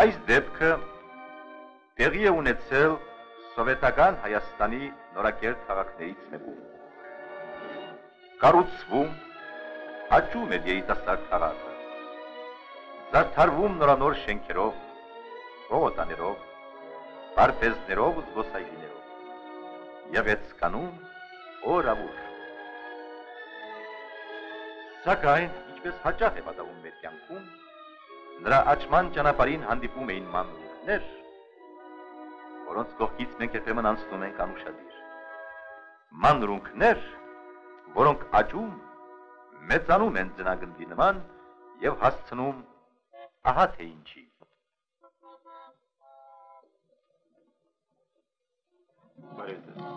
Այս դեպքը տեղի է ունեցել սովետական Հայաստանի նորակերտ քաղաքներից մեկում։ Կառուցվում աճում էր երիտասարդ քաղաքը։ Զարդարվում նորանոր շենքերով, փողոտաներով, բարբեզներով ու զբոսայգիներով։ Եվ էցկանում օրավուր։ Սակայն, ինչպես հաճախ է պատահում մեր կյանքում, նրա աճման ճանապարհին հանդիպում էին մանրուքներ, որոնց կողքից մենք երբեմն անցնում ենք անուշադիր։ Մանրունքներ, որոնք աճում, մեծանում են ձնագնդի նման եւ հասցնում ահա թե ինչի։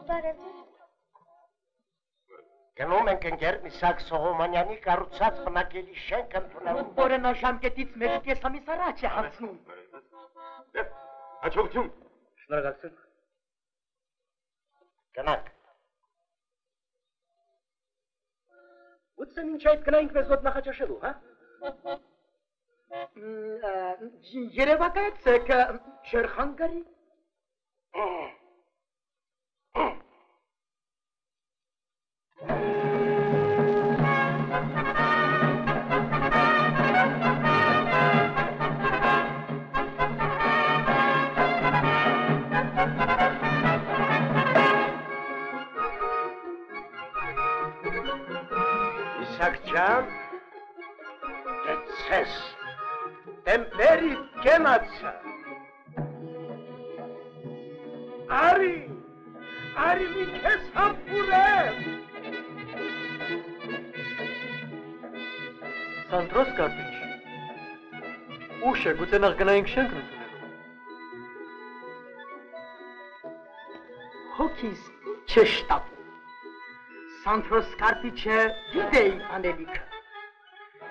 Բարև Գնում ենք ընկեր Միսակ Սողոմանյանի կառուցած բնակելի շենք ընդունելու։ Որը նա ժամկետից մեկ կեսամիս առաջ է հանցնում։ Հաջողություն։ Շնորհակալություն։ Գնանք։ Ուցե մինչ այդ գնայինք մեզ ոտ նախաճաշելու, հա? Երևակայեցեք Շերխանգարի։ Միսակ ջան, դեցես։ Տեմպերի կենացա։ Արի, արի մի քեզ համբուրեմ։ Սանտրոս կապիչ։ Ուշ է, գուցե նախ գնայինք շենք ընդունելու։ Հոգիս չշտապ։ Սանտրոս Կարպիչը գիտեի անելիքը։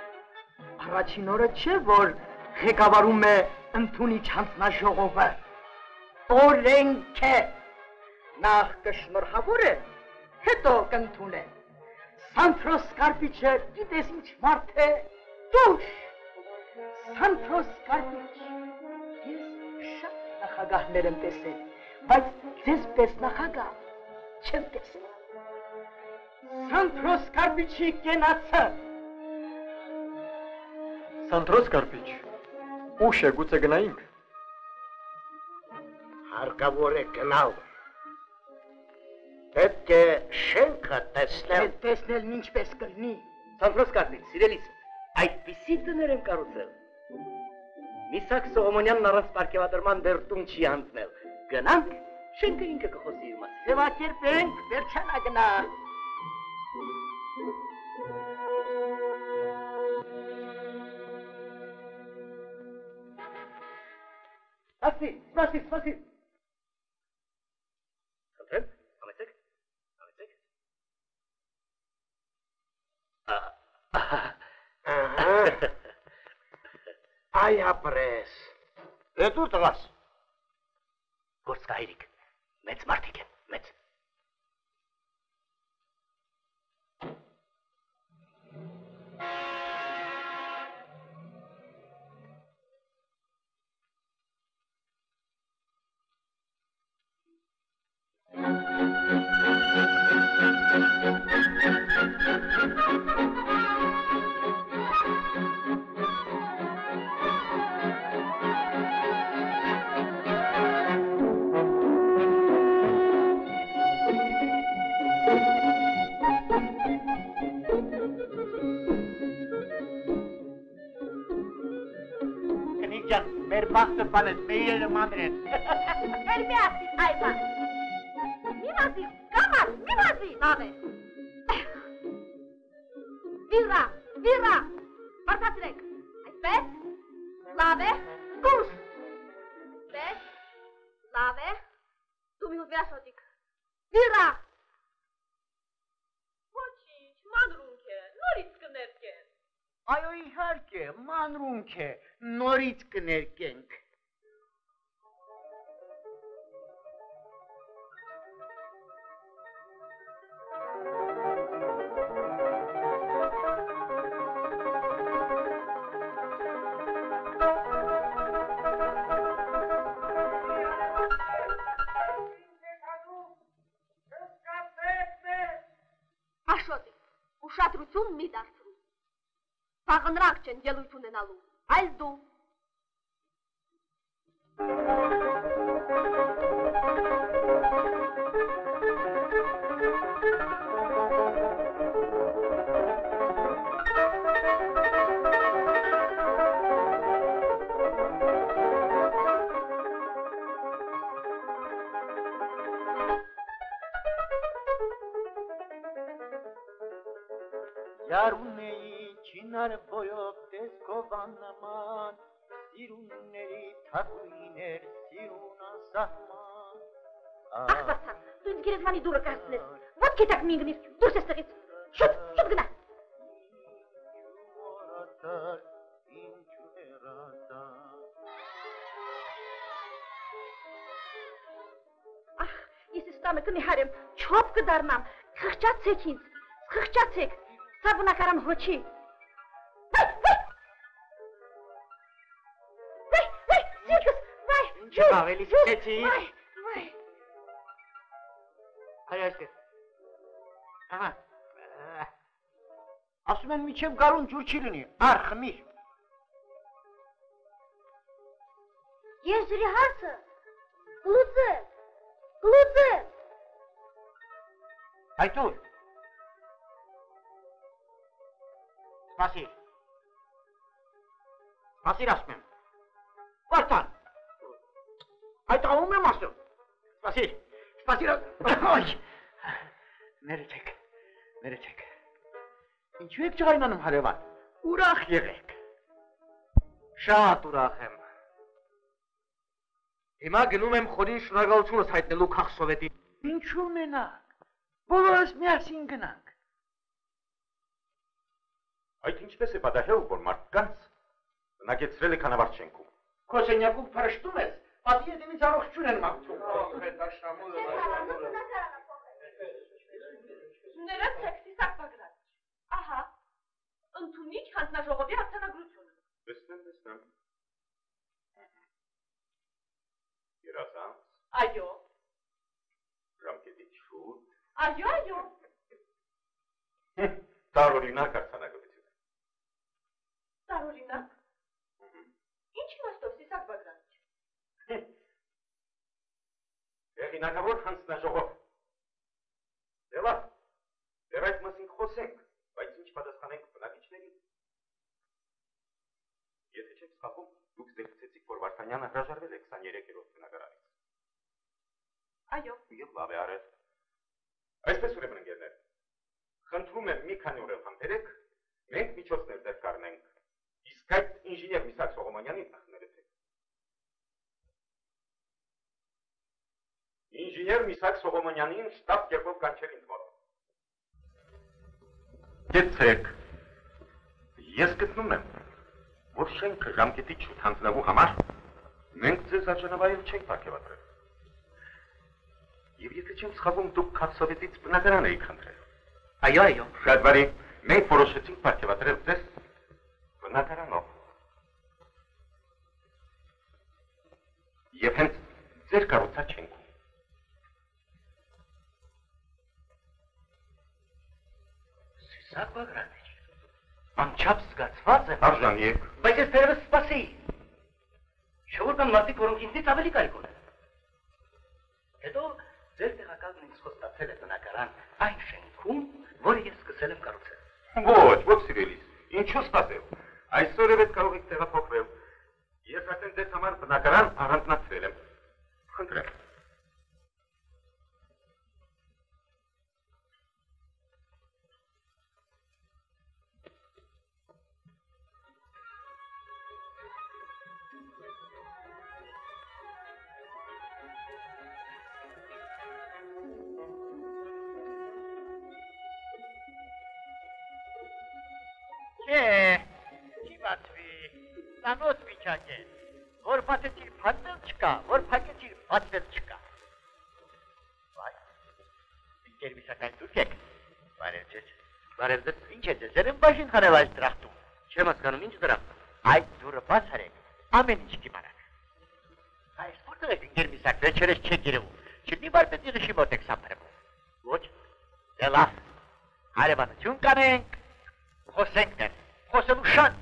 Առաջին օրը չէ, որ ղեկավարում է ընդունիչ հանձնաժողովը։ Օրենք է։ Նախ կշնորհավոր է, հետո կընդունե։ Սանտրոս Կարպիչը գիտես ինչ մարդ է։ Դուշ։ Սանտրոս Կարպիչ։ Ես շատ նախագահներ եմ տեսել, բայց ձեզ պես նախագահ չեմ տեսել։ Սանտրոս Կարպիչի կենացը։ Սանտրոս Կարպիչ, ուշ է գուցե գնայինք։ Հարկավոր է գնալ։ Պետք է շենքը տեսնել։ Այդ տեսնել ինչպես կլինի։ Սանտրոս Կարպիչ, սիրելիս, այդպիսի տներ եմ կառուցել։ Միսակ Սողոմոնյանն առանց պարգևադրման դեռ տուն չի հանձնել։ Գնանք, շենքը ինքը կխոսի իր մասին։ Ձևակերպենք, վերջանա գնա։ Սպասի, սպասի, սպասի։ Խնդրեմ, համեցեք, համեցեք։ Այ ապրես։ Դե դու տղաս։ Գործ հայրիկ, մեծ բախտը բանես, մեյերը մանրեն։ Էլ մի ասի, այվան։ Մի մազի, կամար, մի մազի, լավ է։ Վիրա, վիրա, բարձացրեք, այսպես, լավ է, կուս, այսպես, լավ է, դու մի հուտ վերաշոտիկ, վիրա, Ոչինչ, մանրունք է, նորից կներկեն։ Այո, իհարկե, մանրունք է, նորից կներկենք։ ուշադրություն մի դարձրու։ Բաղնրակ չեն ելույթ ունենալու, այլ դու մի ընկնիր, դուրս էստեղից։ Շուտ, շուտ գնա։ Որատար, ինչու հեռատար։ Ախ, ես ստամը կնիհարեմ, չոպ կդառնամ, խղճացեք ինձ, խղճացեք, սա բնակարան հոչի։ Վայ, վայ։ Վայ, վայ, սիրկս, վայ, Ինչ ջուր, ավելի ջուր, սկսեցի։ Վայ, վայ։ Հայ այստեղ։ Ահա։ ա, Ասում են միջև գարուն ջուր չի լինի, առ խմիր։ Ես ջրի հարցը։ Լուծը, լուծը։ Այդուր։ Սպասիր։ Սպասիր ասում եմ։ Վարտան։ Այդ աղում եմ ասում։ Սպասիր։ Սպասիր։ Ոյ։ Ներեցեք։ Ներեցեք։ Ինչու եք ջղայնանում հարևան։ Ուրախ եղեք։ Շատ ուրախ եմ։ Հիմա գնում եմ խորին շնորհակալությունս հայտնելու քաղ սովետին։ Ինչու մենակ։ Բոլորս միասին գնանք։ Այդ ինչպես է պատահել, որ մարդկանց բնակեցրել է կանավարչենքում։ Քո սենյակում փրշտում ես, պատի եդինից առողջություն են մաղթում։ Ներեցեք, Սիսակ Բագրատ։ Ահա, ընդունիչ հանձնաժողովի արձանագրությունը։ Տեսնեմ, տեսնեմ։ Երազանց, Այո, ժամկետի շուտ, այո, այո։ տարօրինակ արձանագրություն։ Տարօրինակ։ Ինչ իմաստով Սիսակ Բագրատ։ Հեղինակավոր հանձնաժողով։ Դե լավ, դեռ այդ մասին խոսենք, բայց ինչ պատասխանենք բնակիչներին։ Եթե չեք սխալվում, դուք ստեղծեցիք, որ Վարդանյանը հրաժարվել է 23-րդ բնակարանից։ Այո, Եվ լավ է արել։ Այսպես ուրեմն ընկերներ, խնդրում եմ մի քանի օր համբերեք, մենք միջոցներ ձեռք կառնենք։ Իսկ այդ ինժեներ Միսակ Սողոմոնյանին նախներեցեք։ Ինժեներ Միսակ Սողոմոնյանին շտաբ կերպով կանչել ինձ մոտ։ Դեցեք։ Ես գտնում եմ, որ շենքը ժամկետի շուտ հանձնելու համար արժանավայել չենք ապարգևատրել։ Եվ եթե չեմ սխալվում, դուք Քարսովետից բնակարան եք խնդրել։ Այո, այո։ Շատ բարի։ Մենք որոշեցինք ապարգևատրել ձեզ բնակարանով։ Եվ հենց ձեր կառուցած չենք։ Սիսակ Բագրատիչ։ Անչափ զգացված եմ։ Արժանի եք։ Բայց ես դեռևս սպասեի։ Շուտ կան մարդիկ, որոնք ինձնից ավելի կայք ունեն։ Հետո ձեր տեղակալն ինձ խոստացել է բնակարան այն շենքում, որը ես սկսել եմ կառուցել։ Ոչ, ոչ սիրելիս։ Ինչու սպասել։ Այսօր էլ կարող եք տեղափոխվել։ Ես արդեն ձեզ համար բնակարան առանձնացրել եմ։ Խնդրեմ։ Չէ, չի բացվի։ Տանոց վիճակ է։ Որ բացեցիր փակվել չկա, որ փակեցիր բացվել չկա։ Վայ։ Ինքեր վիսակային դուք եք։ Բարև ձեզ։ Բարև ձեզ։ Ինչ է ձեզ, երեմ բաժին խարև այս դրախտում։ Չեմ հասկանում ինչ դրախտ։ Այդ դուրը բաց արեք։ Ամեն ինչ կիմանաք։ Այս որտեղ եք ինքեր վիսակ, վերջերս չեք երևում։ Չնի բարպետի ղշի մոտ եք սամբրվում։ Ոչ։ Դե լավ։ Հարևանություն կանենք, խոսենք դեռ, խոսելու շատ բան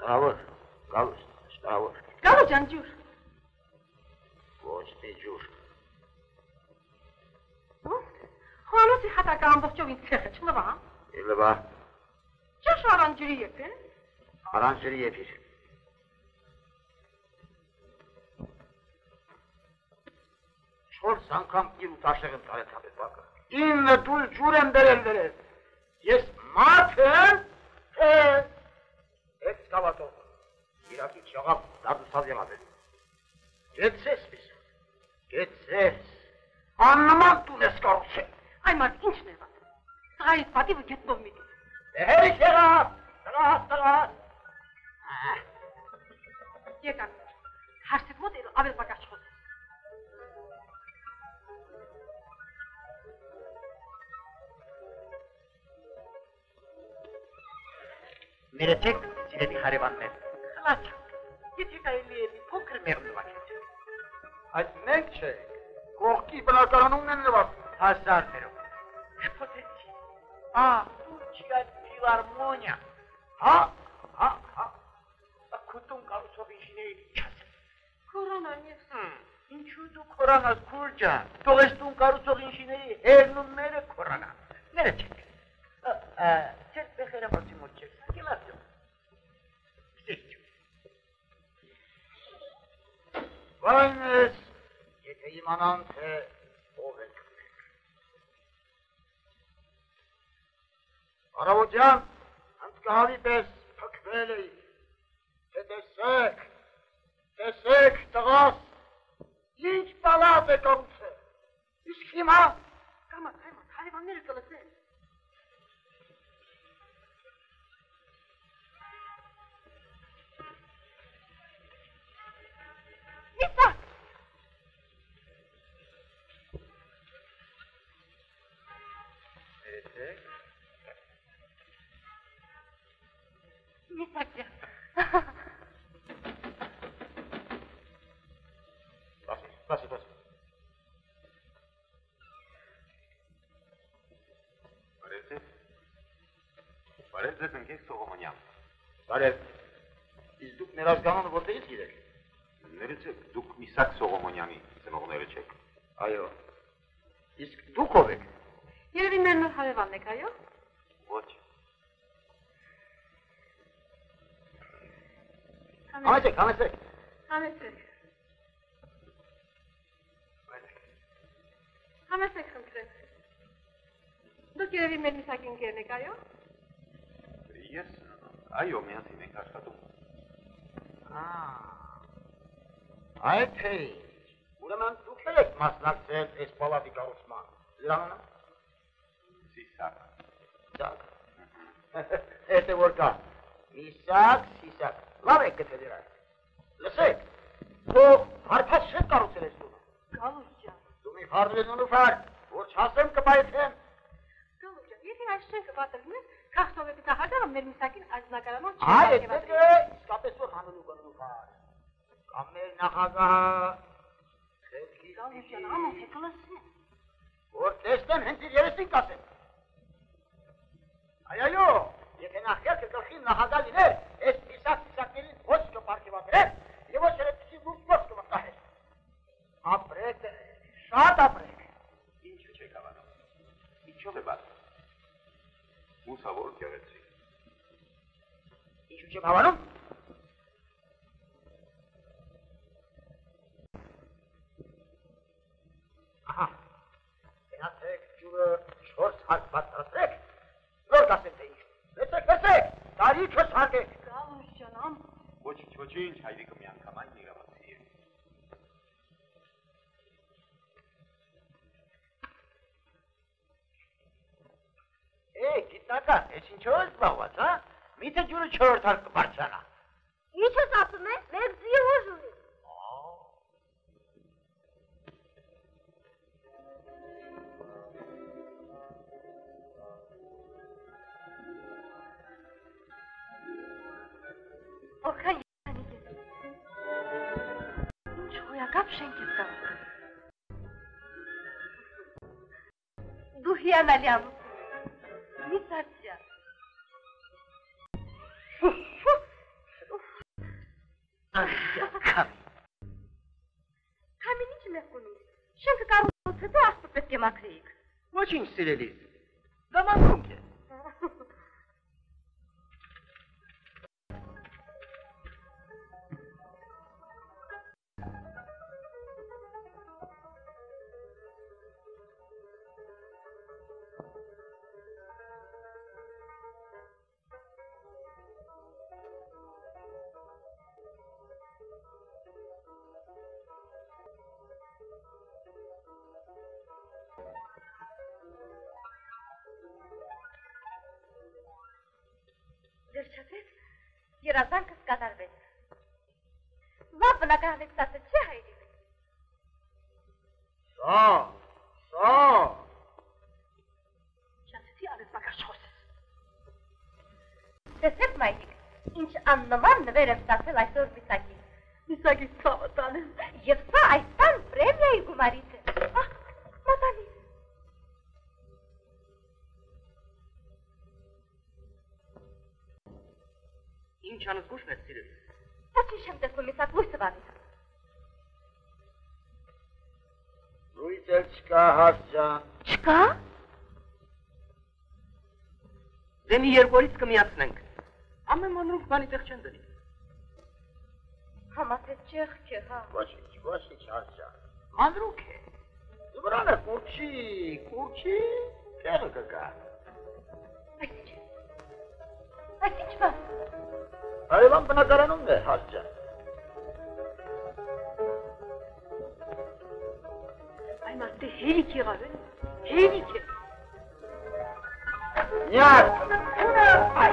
Շնորհավոր, գալուս, շնորհավոր։ Գալու ջան ջուր։ Ոչ մի ջուր։ Խանութի հատակը ամբողջով ինձ ցեխը չնվա։ Իլվա, Ճաշ արանջրի եկեն։ արանջրի եփիր։ Չորս անգամ իր ուտաշեղ եմ տարել հապետակը։ Ինը դուլ ջուր եմ բերել դրել։ Ես մարդ եմ, թե ექსკავატორ ირაკი ჩაღა დაგუსაზემაზე გეცეს მის გეცეს. ანმარტუნეს კარუცე აი მაგ ინჩნევა დღაით პატივი გეტბომიტი ერი შეგა რა რა ეკან ჰაშტეთ მოდი აველ პაკაშხოს მერეთეკ սիրելի հարևաններ, խլացանք, եթե կարելի է մի փոքր մեղմ նվագել։ Այդ մենք չենք, կողքի բնակարանումն են նվազում։ Հազարներով։ Շփոթեցի։ Ա, Թուրքիա ֆիլարմոնիա։ Հա, հա, հա։ Ակուտուն կարուսով ինժեների չաս։ Կորոնան ես։ Ինչու դու կորանաս քուրջան։ Թող ես տուն կարուսող ինժեների հերնունները կորանա։ Ներեցեք։ Ձեր Վայնես, եթե իմանան, թե Բարև ձեզ ընկեր Սողոմոնյան։ բարև, իսկ դուք ներազգանոնը որտեղից գիրեք։ Ներեցեք, դուք Միսակ Սողոմոնյանի ծնողները չեք։ Այո, իսկ դուք ով եք։ Երևի մեր նոր հարևանն եք, այո։ Ոչ։ Համեցեք, համեցեք։ Համեցեք։ Համեցեք խնդրեմ։ Դուք երևի մեր նիսակին կերն եք, այո։ Ես, այո, միասին ենք աշխատում։ Այդ թե, ուրեմն դուք էլ եք մասնակցել այս պալատի կառուցման։ Իրանանը։ Սիսակ։ Սակ։ Էստե որ կա։ Իսակ, սիսակ։ Լավ եք գտել իրար։ Լսեք։ Դու հարփած չեք կառուցել այս տունը։ Գալուս ջան։ Դու մի ֆարդվեն ուֆար, որ չասեմ կպայթեմ։ Գալուս ջան, եթե այս շենքը պատրվում է, քաղաքովի տահագարը մեր նիսակին այզնակարանով Այ այդպես է, իսկապես որ հանելու կնու ֆար։ Կամ մեր նախագահը խելքի Գալուս ջան, ամոթ է կլսեն։ որ տեսնեմ հենց իր երեսին կասեմ։ Այ այո, եթե նախյակը գլխին նախագահ լիներ, այս իսակ իսակներին ոչ կպարգևատրեր, եւ ոչ էլ այդպեսի լուրջ Լուսավոր գեղեցիկ։ Ինչու՞ չեմ հավանում։ Ահա։ Գնացեք ջուրը 4 հատ բացացեք։ Նոր դասեն թե ինչ։ Լսեք, լսեք։ Տարիքս հարգեք։ Գալուս ճանամ։ Ոչինչ, ոչինչ, հայրիկը մի անգամ այն իրավ Է, գիտնական, ես ինչով ես զբաղված, հա։ Միթե ջուրը 4 հարկ կբարձրանա։ Ինչ ես ասում ես, մեր ձի ուժ ունի։ օրքան յանի ես։ Ինչ հոյակապ շենք ես կարող։ Դու հիանալի ամուսին։ Մի ծարձյա։ Ահա, Քամին ինչ մեկ ունի։ Շենքը կարող է դու աստու պետք է մաքրեիք։ ոչինչ սիրելիս։ Դա մանկունք է։ Վերջապես երազանքս կատարվեց։ Լավ բնակարանը ստացել չէ հայրիկ։ Սա, սա։ Չասեցի արես մակաշ խոսես։ Տեսեք մայրիկ, ինչ աննման նվեր եմ ստացել այսօր Ինչ անզգուշն ես սիրելիս։ Ոչինչ չեմ տեսնում Միսակ լույսը վարի։ Լույս էլ չկա, հարճան։ Չկա։ Դե մի երկորից կմիացնենք։ Ամեն մանրուք բանի տեղ չեն դնի։ Համաթե չեղք է, հա։ Ոչինչ, ոչինչ, հարճան։ Մանրուք է։ Վրանը կուրչի, կուրչի, տեղը կգա։ Այսինչ։ Այսինչ բան։ Այլան բնակարանում է, հարճան։ Այ մարդը հերիք եղավ է։ Հերիք է։ Նյար։ Ա,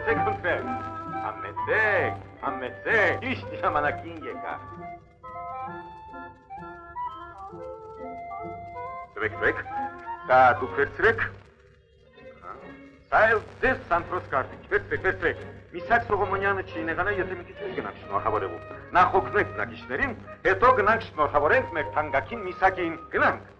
մտեցեք, մտեցեք ընկեր։ Ամեցեք, ամեցեք, ճիշտ ժամանակին եկա։ Տվեք, տվեք, դա դուք վերցրեք։ Սա էլ ձեզ Սանտրոս կարտիչ, վերցրեք, վերցրեք։ Միսակ Սողոմոնյանը չի նեղանա, եթե մի քիչ էլ գնանք շնորհավորելու։ Նախ օգնեք բնակիչներին, հետո գնանք շնորհավորենք մեր թանկագին Միսակին։ Գնանք։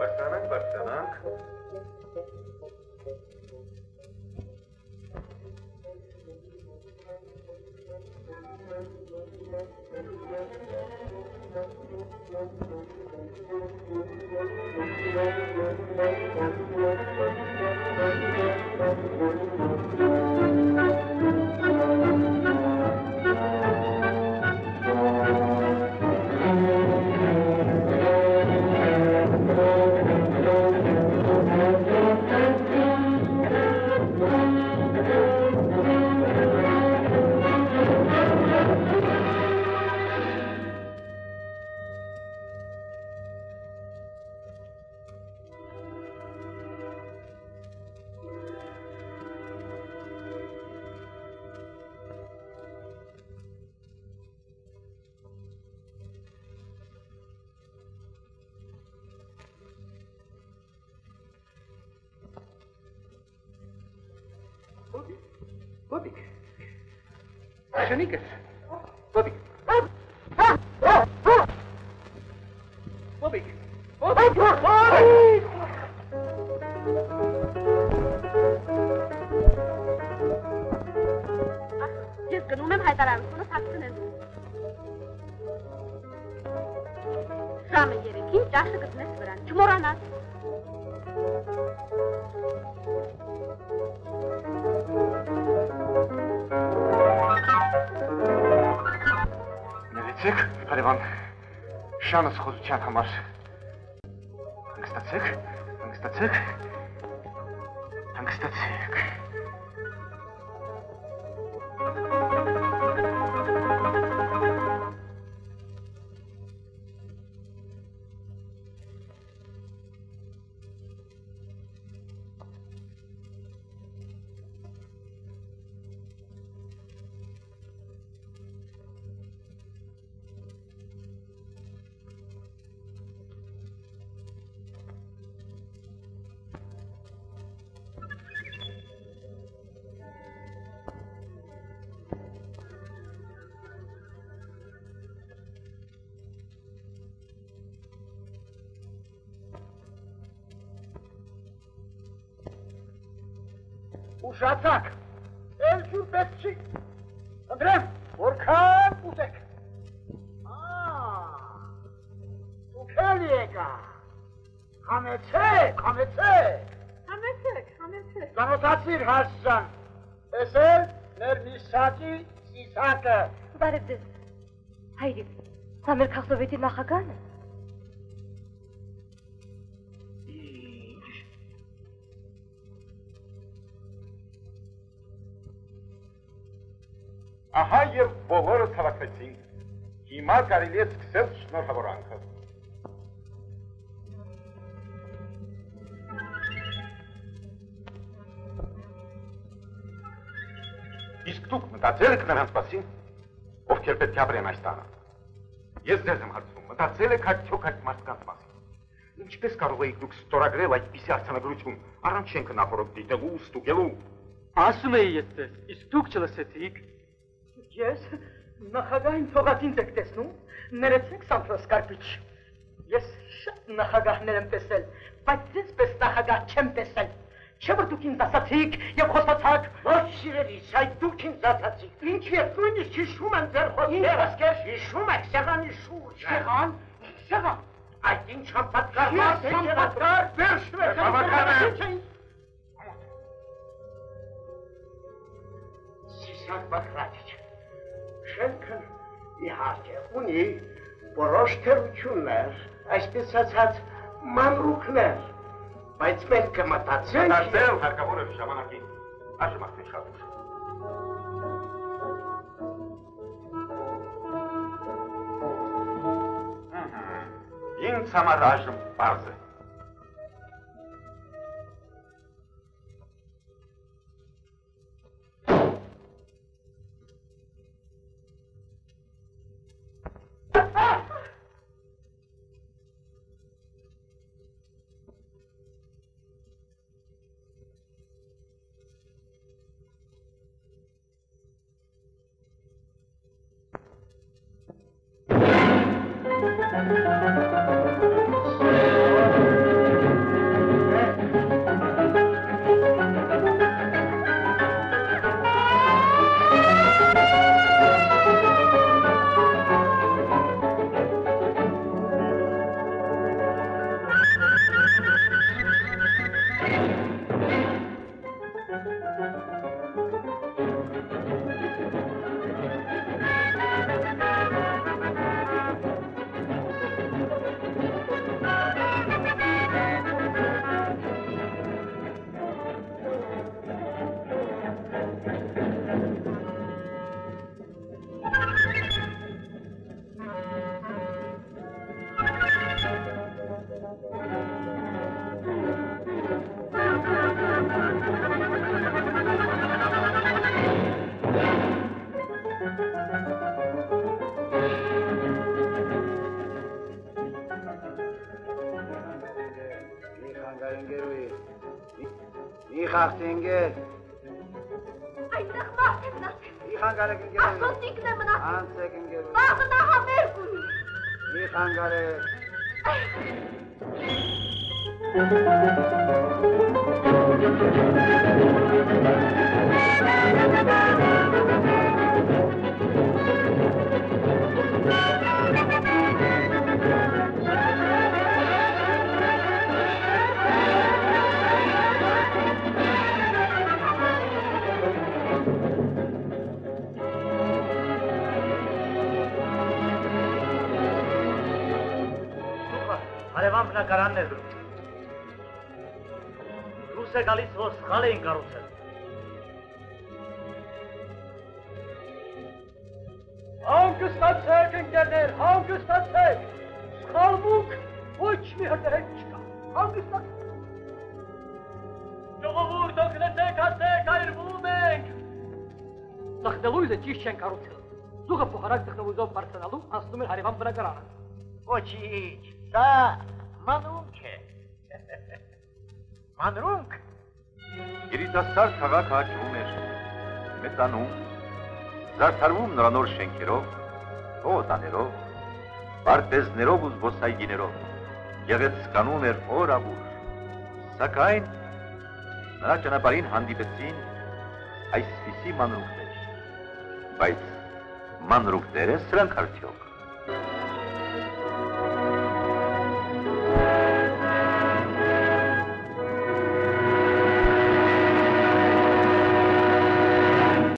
Başlanak başlanak. Բոբիկ։ Աշնիկս։ Բոբիկ։ Բոբիկ։ Բոբիկ։ Ես գնում եմ հայտարարությունը թաքցնելու։ Ժամը 3-ին ճաշը գտնես վրան, չմոռանաս։ Ներեցեք, Կարևան, շանս խոզության համար։ Հանգստացեք, հանգստացեք, հանգստացեք։ Ուշացակ։ Էլ ջուր պես չի։ Անդրեմ, որքան ուտեք։ Դուք էլ եկա։ Համեցեք, համեցեք։ Համեցեք, համեցեք։ Ծանոթացիր հասցան։ Տեսել մեր միսակի սիսակը։ Բարև ձեզ։ Հայրիկ, սա մեր քաղսովետի նախագահն Ահա եւ բոլորը ցավակվեցին։ Հիմա կարելի է սկսել շնորհավորանքը։ Իսկ դուք մտածել եք նրանց մասին, ովքեր պետք է ապրեն այս տանը։ Ես ձեզ եմ հարցնում, մտածել եք արդյոք այդ մարդկանց մասին։ Ինչպես կարող էիք դուք ստորագրել այդպիսի արձանագրություն, առանց շենքը նախորդ դիտելու, ստուգելու։ Ասում էի ես ձեզ, իսկ դուք չլսեցիք։ Ես նախագահին թողածին եք տեսնում, ներեցեք Սանտրոս Կարպիչ։ Ես շատ նախագահներ եմ տեսել, բայց ձեզպես նախագահ չեմ տեսել։ Չէ՞ որ դուք ինձ ասացիք եւ խոսացաք։ Ոչ սիրելիս, այդ դուք ինձ ասացիք։ Ինչ ես նույնիսկ հիշում եմ ձեր խոսքերը։ Հիշում եք սեղանի շուրջ։ Սեղան, սեղան։ Այդ ինչ համապատկար մարդ է համապատկար վերջն է։ Բավական է։ Սիսակ Բախրատիչ։ Շենքն իհարկե ունի որոշ թերություններ, այսպես ասած մանրուքներ, բայց մենք կմտածենք Մտածել հարկավոր է ժամանակին։ Այժմ արդեն շատ ուշ։ Ինձ համար այժմ բարձ մարդ է մնացել։ Մի խանգարեք ընկերներ։ Ասոտիկն է մնացել։ Անցեք ընկերներ։ Վաղը նա համերգ ունի։ Մի խանգարեք։ Հարևան բնակարանն է դրում։ Դուրս է գալիս, որ սխալ էին կառուցել։ Հանգստացեք ընկերներ, հանգստացեք։ Սխալմունք ոչ մի հրդեհ չկա։ Հանգստացեք։ Ժողովուրդ օգնեցեք, ասեք, այրվում ենք։ Տխնելույզը ճիշտ չեն կառուցել։ Զուգը փոխարակ տխնելույզով բարձրանալու անցնում էր հարևան բնակարանը։ Ոչինչ, դա մանրունք է։ Մանրունք։ Երիտասարդ քաղաքը աճվում էր, մեծանում, զարդարվում նորանոր շենքերով, օտաներով, պարտեզներով ու զբոսայգիներով, գեղեցկանում էր օր ամուր։ Սակայն նրա ճանապարհին հանդիպեցին այսպիսի մանրուքներ։ Բայց մանրուքները սրանք արդյոք